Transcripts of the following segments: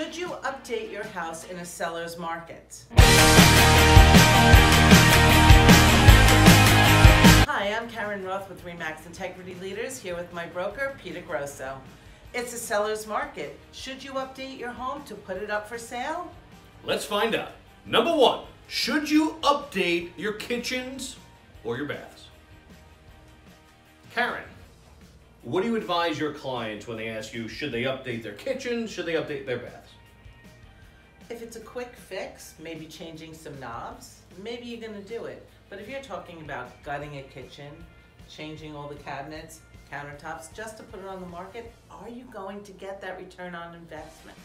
Should you update your house in a seller's market? Hi, I'm Karen Roth with REMAX Integrity Leaders here with my broker, Peter Grosso. It's a seller's market. Should you update your home to put it up for sale? Let's find out. Number one, should you update your kitchens or your baths? Karen, what do you advise your clients when they ask you, should they update their kitchen? should they update their baths? If it's a quick fix, maybe changing some knobs, maybe you're gonna do it. But if you're talking about gutting a kitchen, changing all the cabinets, countertops, just to put it on the market, are you going to get that return on investment?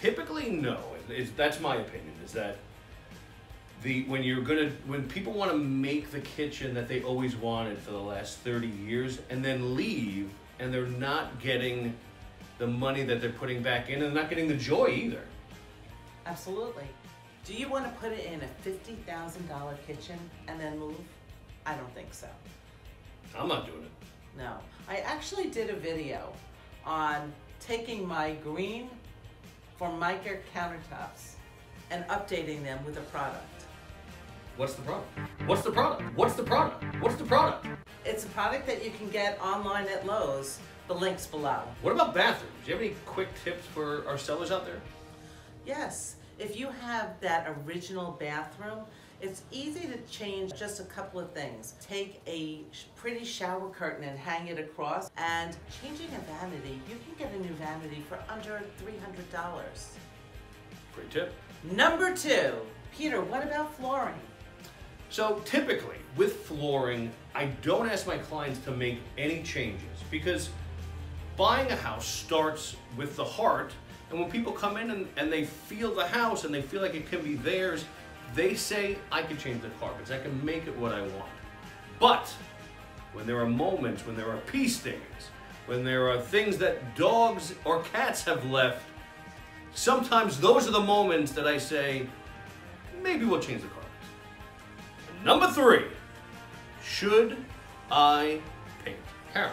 Typically, no. Is that's my opinion. Is that the when you're gonna when people want to make the kitchen that they always wanted for the last 30 years and then leave and they're not getting the money that they're putting back in and they're not getting the joy either. Absolutely. Do you want to put it in a $50,000 kitchen and then move? I don't think so. I'm not doing it. No. I actually did a video on taking my green Formica countertops and updating them with a product. What's the product? What's the product? What's the product? What's the product? It's a product that you can get online at Lowe's. The link's below. What about bathrooms? Do you have any quick tips for our sellers out there? Yes, if you have that original bathroom, it's easy to change just a couple of things. Take a pretty shower curtain and hang it across, and changing a vanity, you can get a new vanity for under $300. Great tip. Number two, Peter, what about flooring? So typically with flooring, I don't ask my clients to make any changes because buying a house starts with the heart. And when people come in and, and they feel the house and they feel like it can be theirs, they say, I can change the carpets, I can make it what I want. But when there are moments, when there are pee stains, when there are things that dogs or cats have left, sometimes those are the moments that I say, maybe we'll change the carpets. Number three, should I paint? Karen,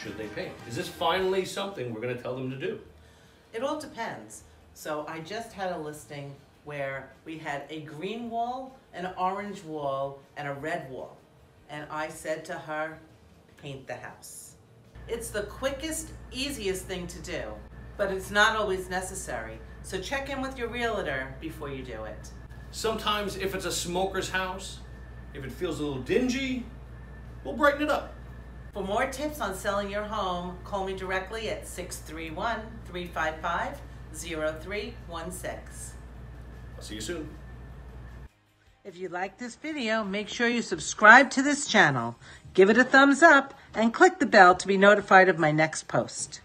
should they paint? Is this finally something we're going to tell them to do? It all depends. So I just had a listing where we had a green wall, an orange wall, and a red wall. And I said to her, paint the house. It's the quickest, easiest thing to do, but it's not always necessary. So check in with your realtor before you do it. Sometimes if it's a smoker's house, if it feels a little dingy, we'll brighten it up. For more tips on selling your home, call me directly at 631 355 0316. I'll see you soon. If you like this video, make sure you subscribe to this channel, give it a thumbs up, and click the bell to be notified of my next post.